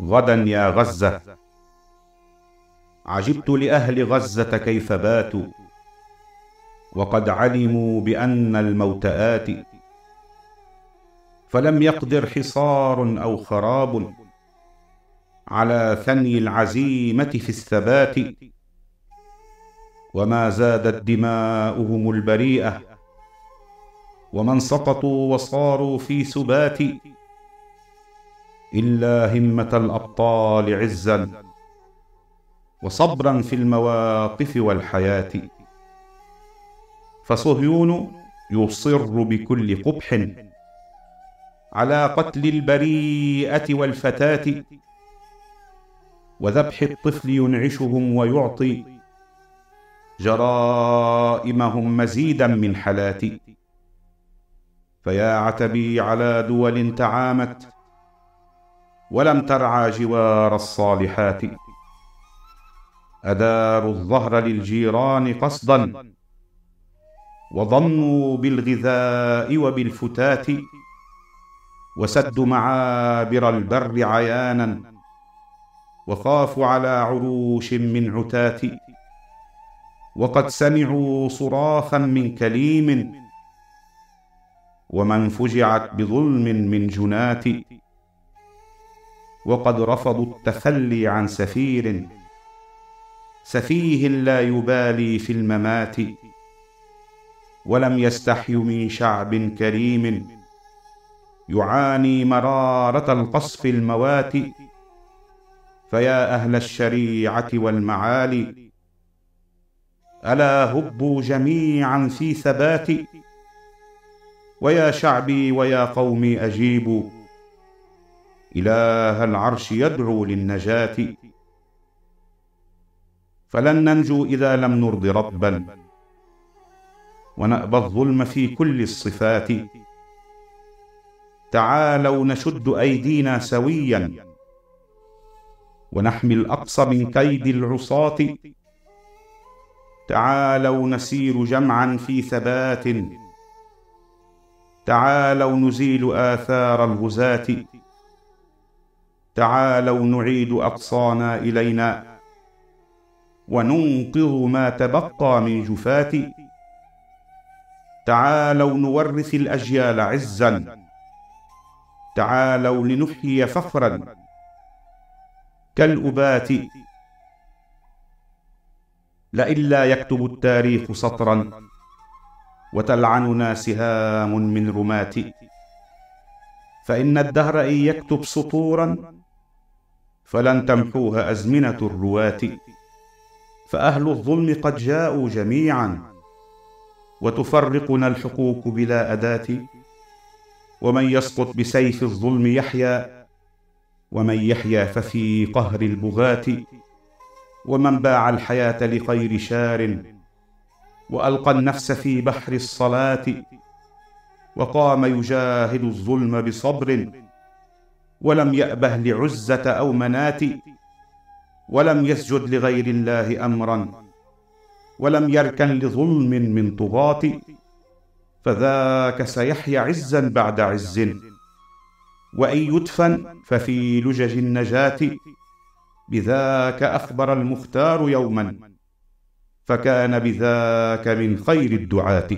غدا يا غزة. عجبت لأهل غزة كيف باتوا وقد علموا بأن الموت آتٍ فلم يقدر حصار أو خراب على ثني العزيمة في الثبات وما زادت دماؤهم البريئة ومن سقطوا وصاروا في سبات. إلا همة الأبطال عزا وصبرا في المواقف والحياة. فصهيون يصر بكل قبح على قتل البريئة والفتاة. وذبح الطفل ينعشهم ويعطي جرائمهم مزيدا من حلات فيا عتبي على دول تعامت ولم ترعى جوار الصالحات. أداروا الظهر للجيران قصدا وظنوا بالغذاء وبالفتات وسدوا معابر البر عيانا وخافوا على عروش من عتات وقد سمعوا صراخا من كليم ومن فجعت بظلم من جنات. وقد رفضوا التخلي عن سفير سفيه لا يبالي في الممات ولم يستحيوا من شعب كريم يعاني مرارة القصف الموات فيا أهل الشريعة والمعالي ألا هبوا جميعا في ثبات؟ ويا شعبي ويا قومي أجيبوا. إله العرش يدعو للنجاة. فلن ننجو إذا لم نرض ربا. ونأبى الظلم في كل الصفات. تعالوا نشد أيدينا سويا. ونحمي الأقصى من كيد العصاة. تعالوا نسير جمعا في ثبات. تعالوا نزيل آثار الغزاة. تعالوا نعيد أقصانا إلينا وننقذ ما تبقى من جفاه تعالوا نورث الأجيال عزا. تعالوا لنحيي فخرا. كالأبات. لئلا يكتب التاريخ سطرا وتلعننا سهام من رمات. فإن الدهر إن يكتب سطورا فلن تمحوها أزمنة الرواة. فأهل الظلم قد جاءوا جميعا. وتفرقنا الحقوق بلا أداة. ومن يسقط بسيف الظلم يحيا. ومن يحيا ففي قهر البغاة. ومن باع الحياة لخير شار. وألقى النفس في بحر الصلاة. وقام يجاهد الظلم بصبر. ولم يأبه لعزة أو مناه ولم يسجد لغير الله امرا ولم يركن لظلم من طغاة فذاك سيحيا عزا بعد عز. وإن يدفن ففي لجج النجاة بذاك أخبر المختار يوما فكان بذاك من خير الدعاة.